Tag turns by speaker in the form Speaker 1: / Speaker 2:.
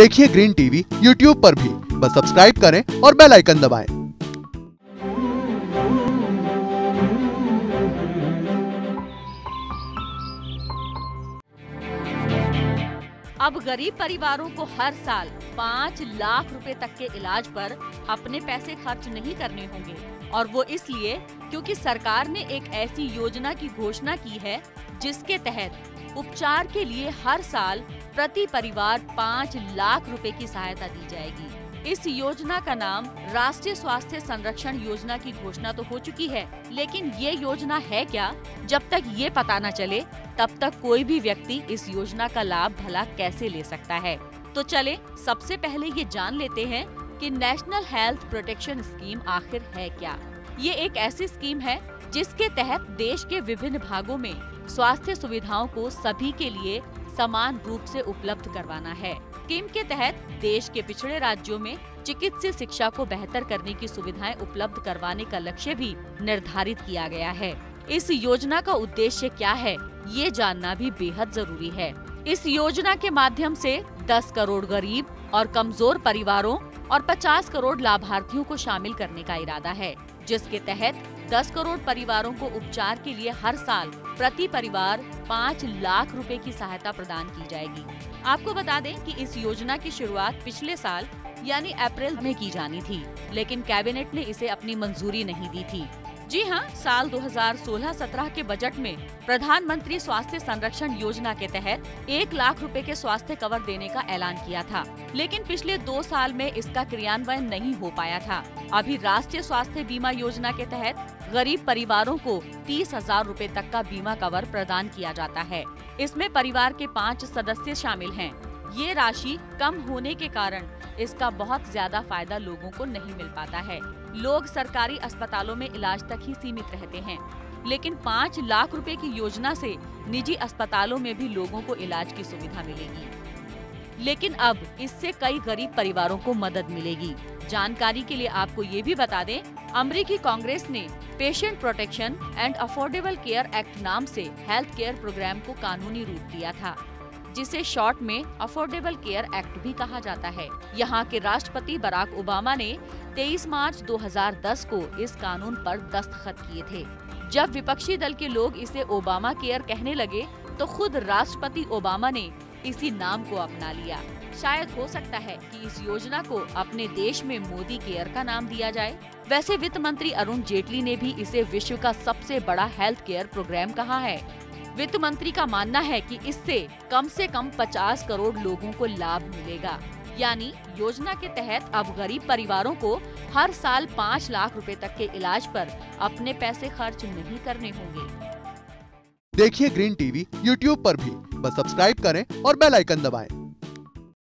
Speaker 1: देखिए green TV, YouTube पर भी बस सब्सक्राइब करें और बेल आइकन दबाएँ।
Speaker 2: अब गरीब परिवारों को हर साल पाँच लाख रुपए तक के इलाज पर अपने पैसे खर्च नहीं करने होंगे और वो इसलिए क्योंकि सरकार ने एक ऐसी योजना की घोषणा की है, जिसके तहत उपचार के लिए हर साल प्रति परिवार पाँच लाख रुपए की सहायता दी जाएगी। इस योजना का नाम राष्ट्रीय स्वास्थ्य संरक्षण योजना की घोषणा तो हो चुकी है, लेकिन ये योजना है क्या? जब तक ये पता न चले, तब तक कोई भी व्यक्ति इस योजना का लाभ भला कैसे ले सकता है? तो चले, सबसे पहले ये जान लेते हैं कि नेशनल हेल्थ प्रोटेक्शन स्कीम आखिर है क्या। ये एक ऐसी स्कीम है जिसके तहत देश के विभिन्न भागों में स्वास्थ्य सुविधाओं को सभी के लिए समान रूप से उपलब्ध करवाना है। स्कीम के तहत देश के पिछड़े राज्यों में चिकित्सीय शिक्षा को बेहतर करने की सुविधाएँ उपलब्ध करवाने का लक्ष्य भी निर्धारित किया गया है। इस योजना का उद्देश्य क्या है, ये जानना भी बेहद ज़रूरी है। इस योजना के माध्यम से 10 करोड़ गरीब और कमज़ोर परिवारों और 50 करोड़ लाभार्थियों को शामिल करने का इरादा है, जिसके तहत 10 करोड़ परिवारों को उपचार के लिए हर साल प्रति परिवार 5 लाख रुपए की सहायता प्रदान की जाएगी। आपको बता दें कि इस योजना की शुरुआत पिछले साल, यानी अप्रैल में की जानी थी, लेकिन कैबिनेट ने इसे अपनी मंजूरी नहीं दी थी। जी हाँ साल 2016-17 के बजट में प्रधानमंत्री स्वास्थ्य संरक्षण योजना के तहत एक लाख रुपए के स्वास्थ्य कवर देने का ऐलान किया था, लेकिन पिछले दो साल में इसका क्रियान्वयन नहीं हो पाया था। अभी राष्ट्रीय स्वास्थ्य बीमा योजना के तहत गरीब परिवारों को तीस हज़ार रूपए तक का बीमा कवर प्रदान किया जाता है। इसमें परिवार के पाँच सदस्य शामिल है। ये राशि कम होने के कारण इसका बहुत ज़्यादा फ़ायदा लोगों को नहीं मिल पाता है। लोग सरकारी अस्पतालों में इलाज तक ही सीमित रहते हैं। लेकिन पाँच लाख रुपए की योजना से निजी अस्पतालों में भी लोगों को इलाज की सुविधा मिलेगी। लेकिन अब इससे कई गरीब परिवारों को मदद मिलेगी। जानकारी के लिए आपको ये भी बता दें, अमरीकी कांग्रेस ने patient protection and affordable care act नाम से हेल्थ केयर प्रोग्राम को कानूनी रूप दिया था। जिसे शॉर्ट में अफोर्डेबल केयर एक्ट भी कहा जाता है। यहाँ के राष्ट्रपति बराक ओबामा ने 23 मार्च 2010 को इस कानून पर दस्तखत किए थे। जब विपक्षी दल के लोग इसे ओबामा केयर कहने लगे तो खुद राष्ट्रपति ओबामा ने इसी नाम को अपना लिया। शायद हो सकता है कि इस योजना को अपने देश में मोदी केयर का नाम दिया जाए। वैसे वित्त मंत्री अरुण जेटली ने भी इसे विश्व का सबसे बड़ा हेल्थ केयर प्रोग्राम कहा है। वित्त मंत्री का मानना है कि इससे कम से कम 50 करोड़ लोगों को लाभ मिलेगा। यानी योजना के तहत अब गरीब परिवारों को हर साल पाँच लाख रुपए तक के इलाज पर अपने पैसे खर्च नहीं करने होंगे।
Speaker 1: देखिए ग्रीन टीवी, यूट्यूब पर भी। बस सब्सक्राइब करें और बेल आइकन दबाएँ।